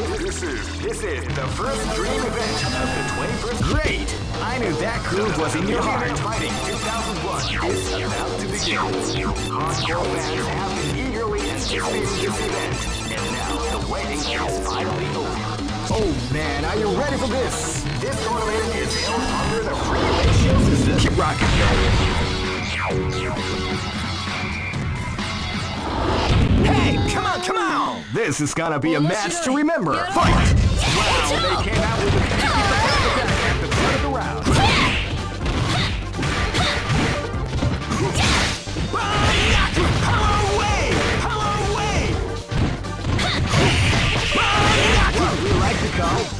This is this is the first dream event of the 21st. Great! I knew that groove was in your heart. Fighting 2001 is about to begin. Hardcore fans have been eagerly anticipating this event, and now the waiting is finally over. Oh man, are you ready for this? This tournament is held under the free ratio system. Keep rocking, Hey, come on, come on! This is gonna be a match to remember. Fight! Wow, they came out with a sneaky surprise attack at the start of the round. Power Wave! Power Wave! What we like to call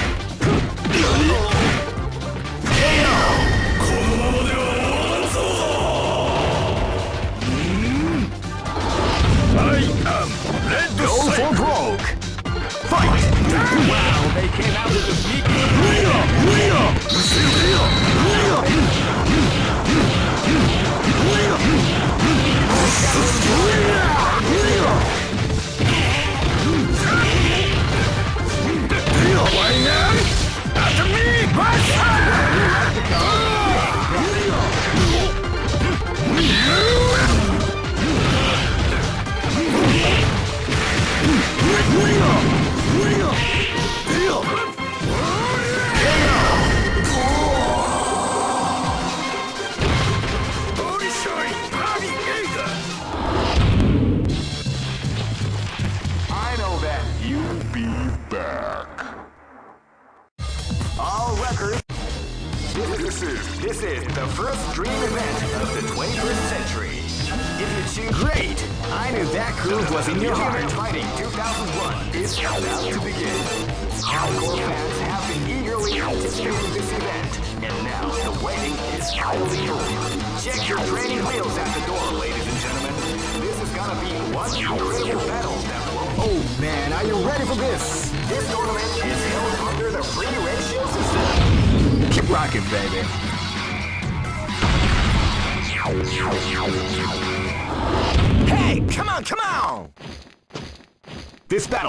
came out with a sneaky I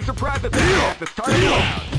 A sneaky surprise attack at the start of the.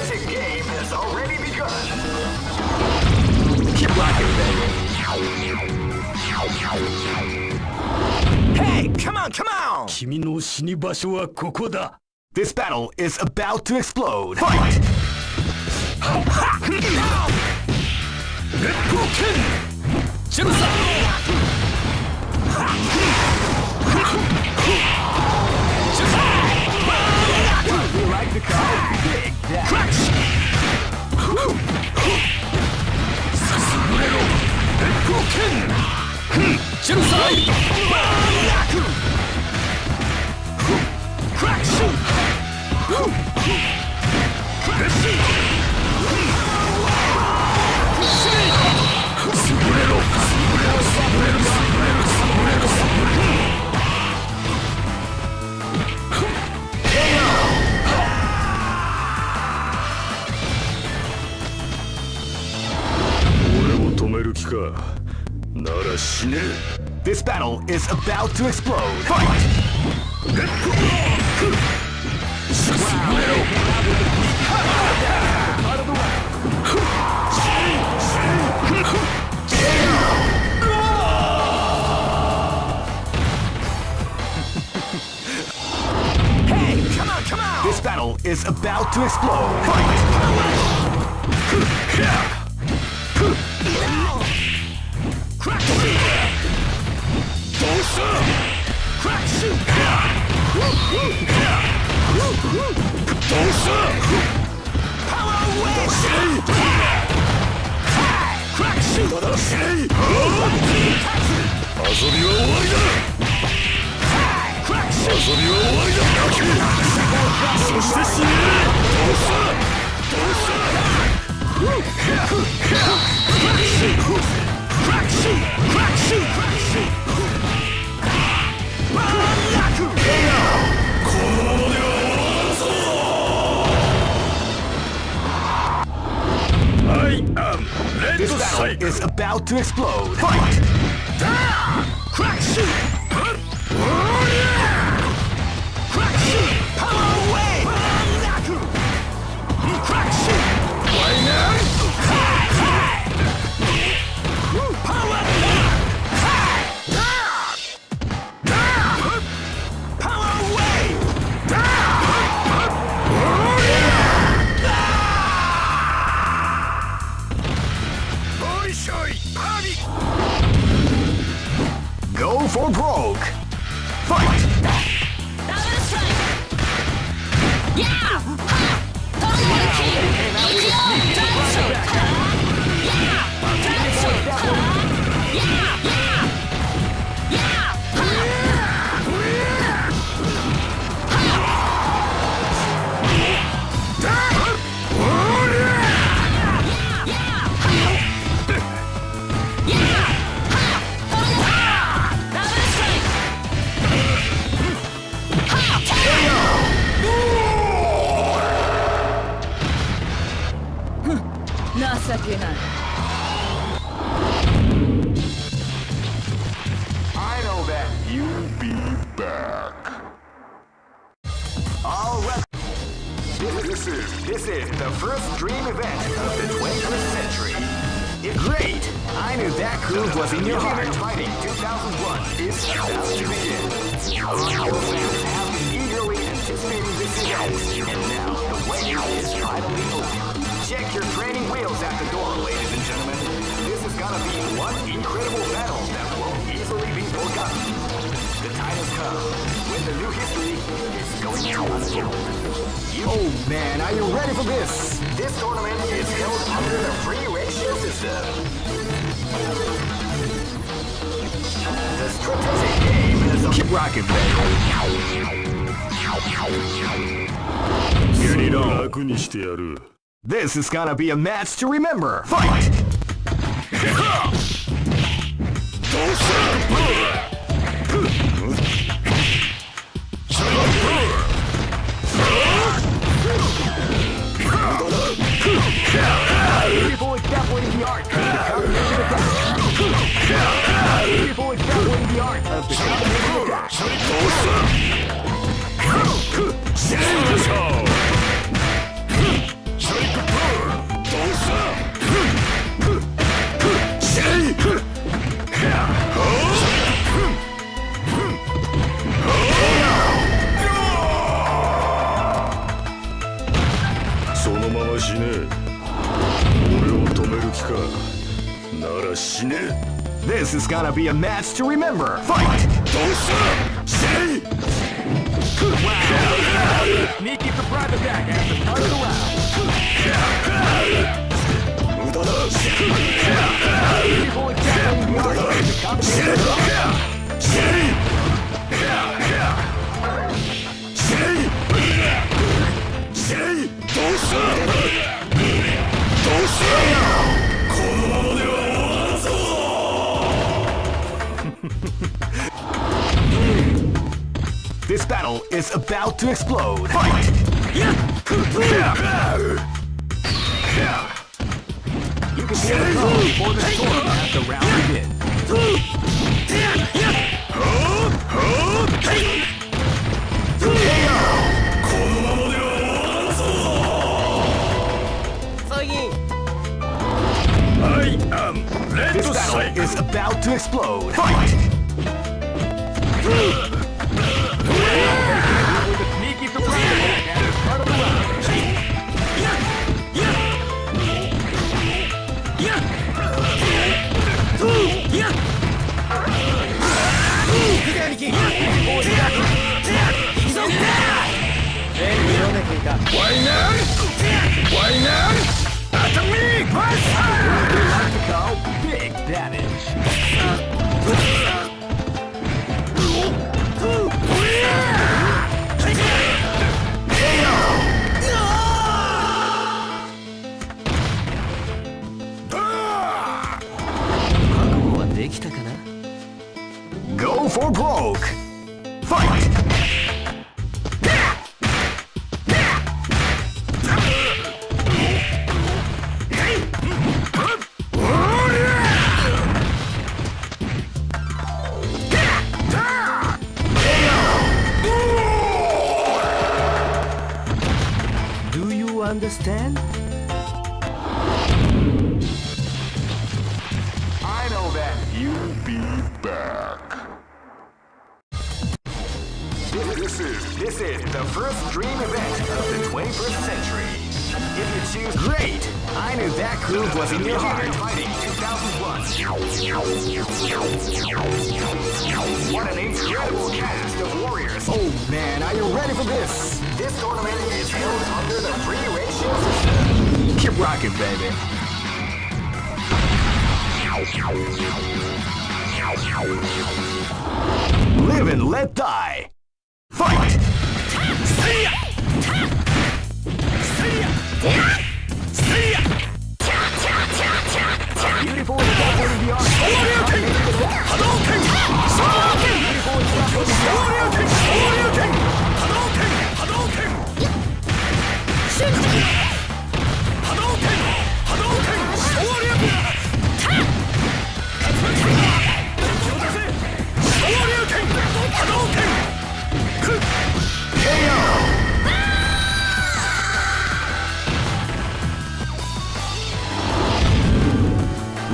The strategic game has already begun. Keep rocking, baby. Hey, come on, come on! 君の死に場所はここだ This battle is about to explode. Fight! 烈 光剣チ This battle is about to explode. Fight! Hey, come on, come on! This battle is about to explode. Fight! 遊びは終わりだそして死ね to explode. Idiota! dinner. I know that you'll be back. All right. This is, this is the first dream event of the twentieth century. It, great! I knew that groove was in your heart. Fighting 2001 is about to begin. A lot of fans have been eagerly anticipating this event, Are you ready for this? This tournament is held under the free ratio system. The strategic game is. Keep rocking, baby. Get it on. This is gonna be a match to remember. Fight! Fight. 'People extrapolating the art of the combination attack. People extrapolating the art of the combination attack. gonna be a match to remember. Fight! Wow! Sneak into private after the round. Is about to explode. Fight! You can feel it coming before the storm the round begins. I am This battle is about to explode. Fight! Why not? Why not? At me! This? This tournament is held under the free ratio system. Keep rocking, baby. Live and let die. Fight! See ya! See ya! See ya! Beautiful and definitely beyond.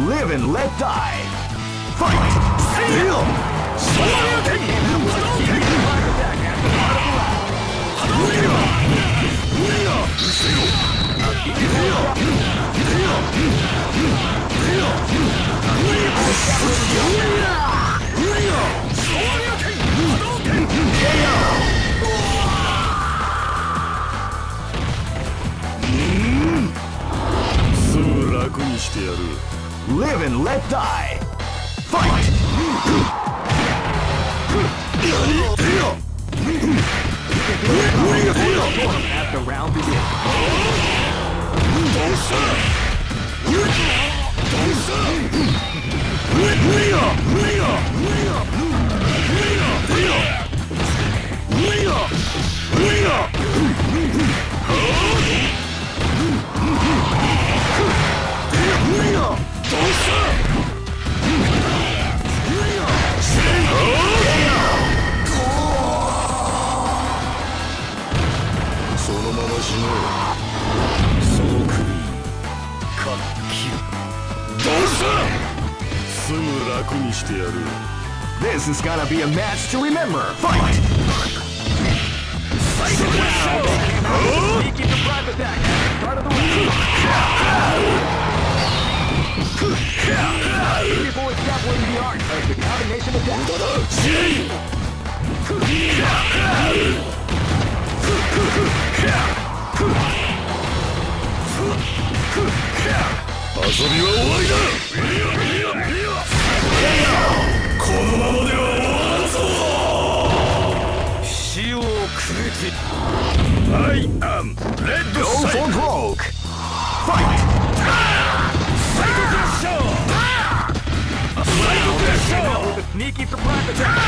Live and let die. Fight! Mm. してやる Live and let die. Fight! At the round This is gonna be a match to remember. Fight! Sneaky surprise attack at the start of the round. People extrapolate the art of the combination of death. 遊びは終わりだこのままでは終わるぞ火をくれて I am Red Go for broke! Fight! Psycho Show! Sneaky surprise attack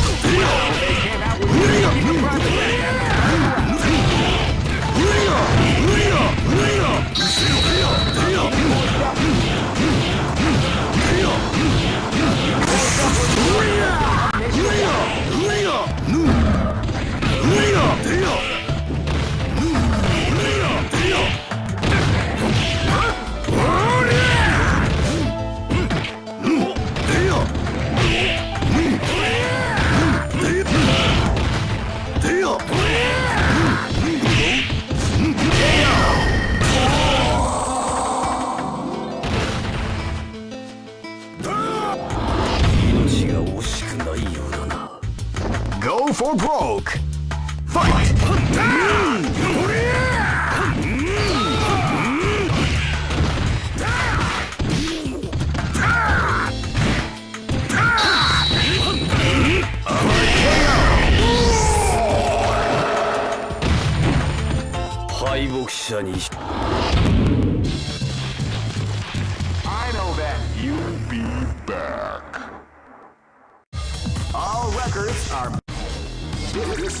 Deal They came out with a sneaky surprise attack. Go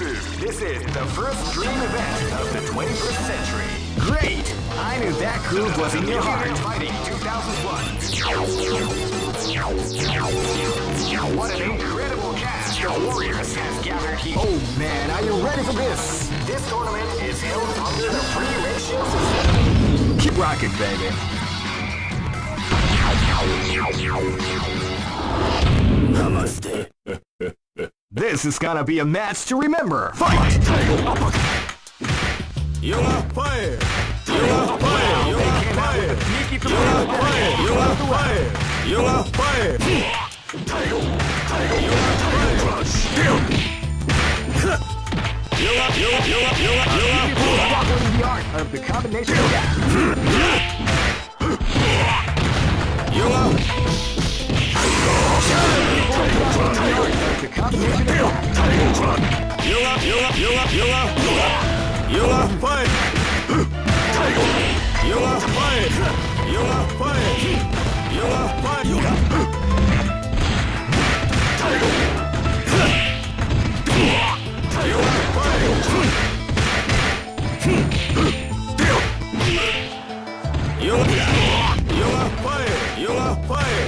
is this is the first dream event of the 21st century. Great! I knew that groove was in your heart. Fighting 2001. What an incredible cast the Warriors has gathered here. Oh man, are you ready for this? This tournament is held under the free ratio system. Keep rocking, baby. This is gonna be a match to remember. Fight! You are fired! You are fired! You are fired! You are fired! You are fired! You are fired! You are fired! You are you are you are you are you are Following the art of the combination attack. you are The combination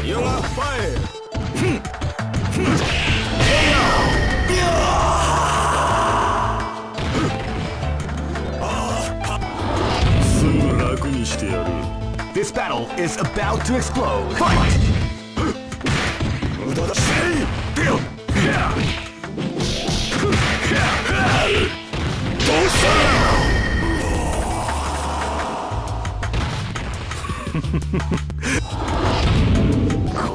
You're! This battle is about to explode! Fight!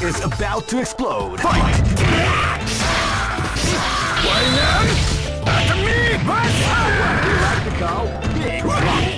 Is about to explode. Fight! Why not? At me, my Go big. Arasho!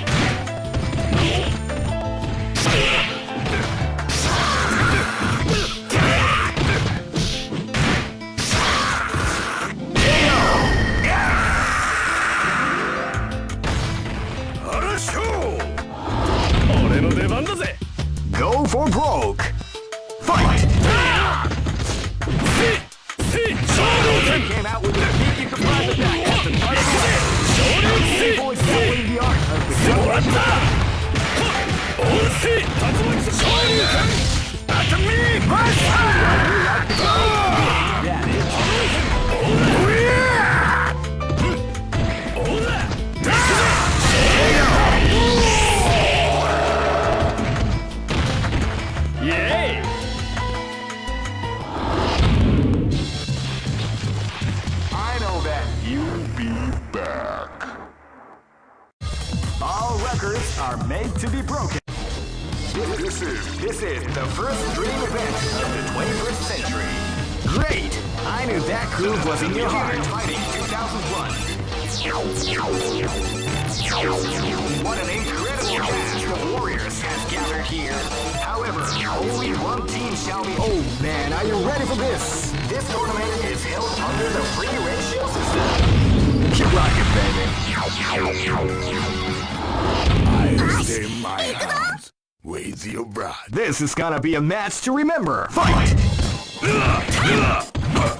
21st. Great! I knew that groove was in your heart. Fighting 2001. What an incredible cast of warriors has gathered here. However, only one team shall be. Oh man, are you ready for this? This tournament is held under the free ratio system. Keep rocking, baby. I'll stay my house with your bride. This is gonna be a match to remember. Fight! Uh, uh.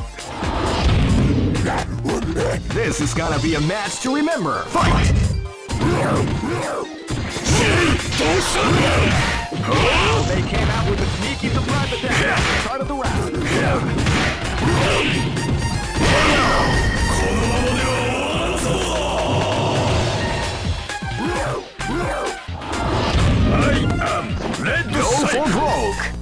This is gonna be a match to remember. Fight! They came out with a sneaky surprise attack at the start of the round. I am Red Go for broke!